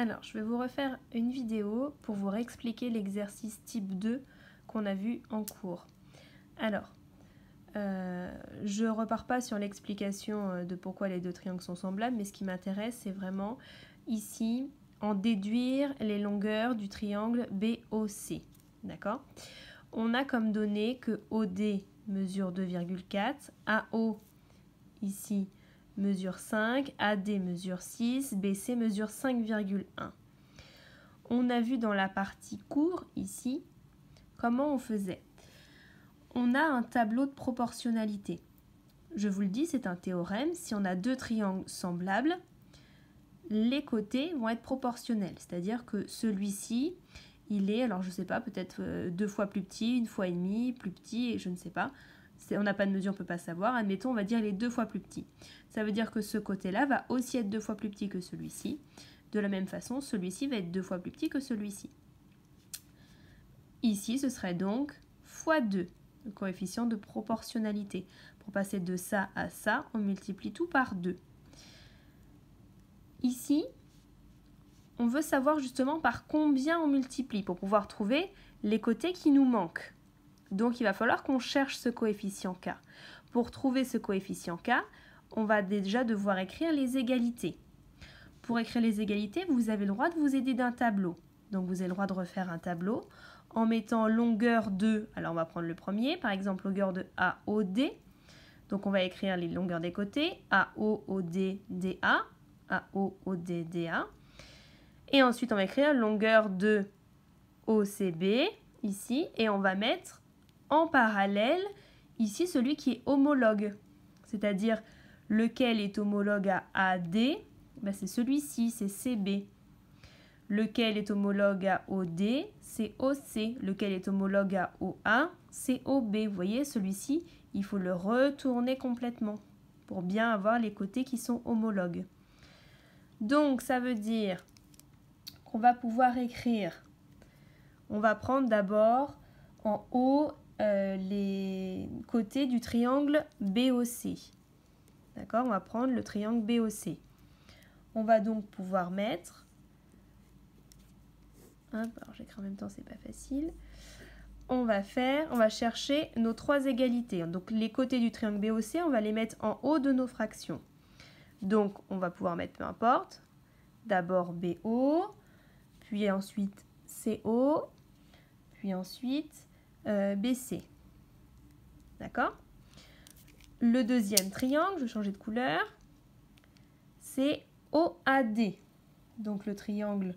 Alors, je vais vous refaire une vidéo pour vous réexpliquer l'exercice type 2 qu'on a vu en cours. Alors, euh, je repars pas sur l'explication euh, de pourquoi les deux triangles sont semblables, mais ce qui m'intéresse, c'est vraiment ici en déduire les longueurs du triangle BOC. D'accord? On a comme données que OD mesure 2,4, AO ici mesure 5, AD mesure 6, BC mesure 5,1. On a vu dans la partie cours ici comment on faisait. On a un tableau de proportionnalité. Je vous le dis, c'est un théorème. Si on a deux triangles semblables, les côtés vont être proportionnels. C'est-à-dire que celui-ci, il est, alors je ne sais pas, peut-être euh, deux fois plus petit, une fois et demi, plus petit, et je ne sais pas. On n'a pas de mesure, on ne peut pas savoir. Admettons, on va dire les deux fois plus petits. Ça veut dire que ce côté-là va aussi être deux fois plus petit que celui-ci. De la même façon, celui-ci va être deux fois plus petit que celui-ci. Ici, ce serait donc fois 2, le coefficient de proportionnalité. Pour passer de ça à ça, on multiplie tout par 2. Ici, on veut savoir justement par combien on multiplie pour pouvoir trouver les côtés qui nous manquent. Donc il va falloir qu'on cherche ce coefficient k. Pour trouver ce coefficient k, on va déjà devoir écrire les égalités. Pour écrire les égalités, vous avez le droit de vous aider d'un tableau. Donc vous avez le droit de refaire un tableau en mettant longueur de, alors on va prendre le premier, par exemple longueur de AOD. Donc on va écrire les longueurs des côtés, AOOD, DA, AOOD, DA. Et ensuite on va écrire longueur de OCB, ici, et on va mettre en parallèle, ici, celui qui est homologue. C'est-à-dire Lequel est homologue à AD ben, C'est celui-ci, c'est CB. Lequel est homologue à OD C'est OC. Lequel est homologue à OA C'est OB. Vous voyez, celui-ci, il faut le retourner complètement pour bien avoir les côtés qui sont homologues. Donc, ça veut dire qu'on va pouvoir écrire. On va prendre d'abord en haut euh, les côtés du triangle BOC. D'accord On va prendre le triangle BOC. On va donc pouvoir mettre... Alors j'écris en même temps, c'est pas facile. On va faire, on va chercher nos trois égalités. Donc les côtés du triangle BOC, on va les mettre en haut de nos fractions. Donc on va pouvoir mettre peu importe. D'abord BO, puis ensuite CO, puis ensuite euh, BC. D'accord? Le deuxième triangle, je vais changer de couleur, c'est OAD. Donc le triangle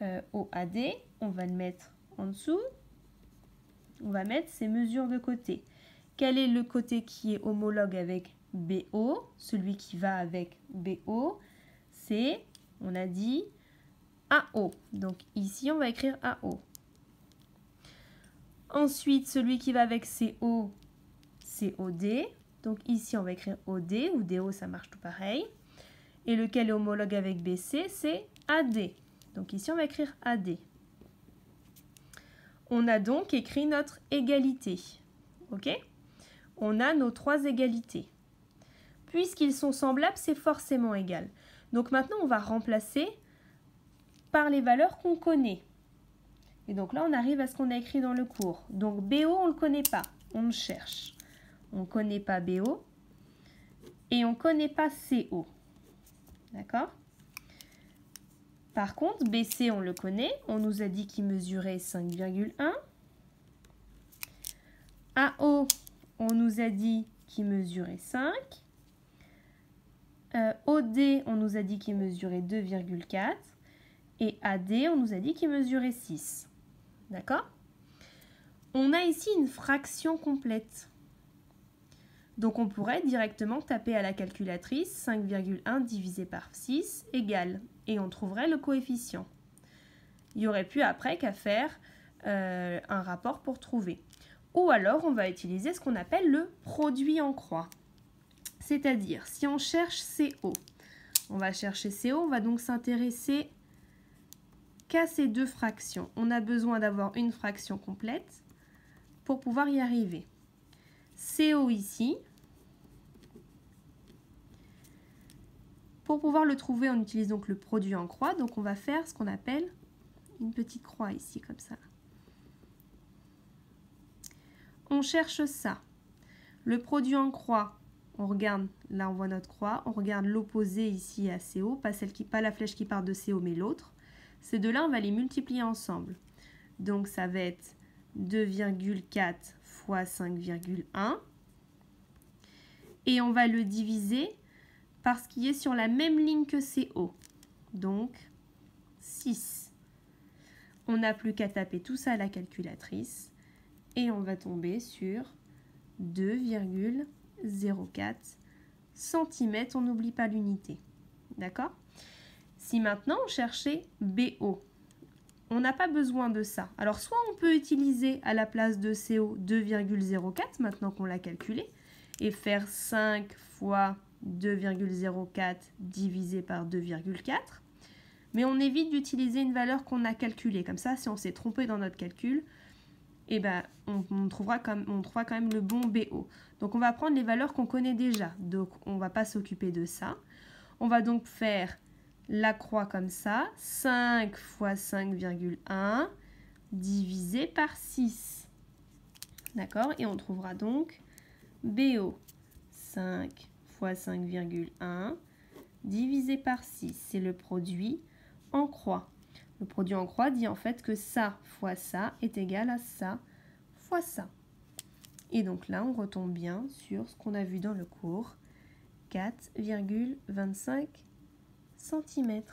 euh, OAD, on va le mettre en dessous. On va mettre ses mesures de côté. Quel est le côté qui est homologue avec BO Celui qui va avec BO, c'est, on a dit, AO. Donc ici, on va écrire AO. Ensuite, celui qui va avec CO, c'est OD. Donc ici, on va écrire OD ou DO, ça marche tout pareil. Et lequel est homologue avec BC, c'est AD. Donc ici, on va écrire AD. On a donc écrit notre égalité. OK? On a nos trois égalités. Puisqu'ils sont semblables, c'est forcément égal. Donc maintenant, on va remplacer par les valeurs qu'on connaît. Et donc là, on arrive à ce qu'on a écrit dans le cours. Donc BO, on ne le connaît pas, on le cherche on ne connaît pas BO et on ne connaît pas CO. D'accord? Par contre, BC, on le connaît. On nous a dit qu'il mesurait 5,1. AO, on nous a dit qu'il mesurait 5. Euh, OD, on nous a dit qu'il mesurait 2,4. Et AD, on nous a dit qu'il mesurait 6. D'accord? On a ici une fraction complète. Donc on pourrait directement taper à la calculatrice 5,1 divisé par 6 égale et on trouverait le coefficient. Il y aurait plus après qu'à faire euh, un rapport pour trouver. Ou alors on va utiliser ce qu'on appelle le produit en croix. C'est-à-dire si on cherche CO, on va chercher CO, on va donc s'intéresser qu'à ces deux fractions. On a besoin d'avoir une fraction complète pour pouvoir y arriver. CO ici. Pour pouvoir le trouver, on utilise donc le produit en croix. Donc on va faire ce qu'on appelle une petite croix ici, comme ça. On cherche ça. Le produit en croix, on regarde, là on voit notre croix, on regarde l'opposé ici à CO, pas, celle qui, pas la flèche qui part de CO mais l'autre. Ces deux-là, on va les multiplier ensemble. Donc ça va être 2,4 fois 5,1. Et on va le diviser par ce qui est sur la même ligne que CO. Donc 6. On n'a plus qu'à taper tout ça à la calculatrice et on va tomber sur 2,04 cm. On n'oublie pas l'unité. D'accord? Si maintenant on cherchait BO, on n'a pas besoin de ça. Alors soit on peut utiliser à la place de CO 2,04 maintenant qu'on l'a calculé et faire 5 fois 2,04 divisé par 2,4 mais on évite d'utiliser une valeur qu'on a calculée. Comme ça, si on s'est trompé dans notre calcul, eh ben, on, trouvera on trouvera quand même le bon BO. Donc on va prendre les valeurs qu'on connaît déjà. Donc on ne va pas s'occuper de ça. On va donc faire la croix comme ça. 5 fois 5,1 divisé par 6. D'accord? Et on trouvera donc BO 5 fois 5,1 divisé par 6. C'est le produit en croix. Le produit en croix dit en fait que ça fois ça est égal à ça fois ça. Et donc là, on retombe bien sur ce qu'on a vu dans le cours, 4,25 cm.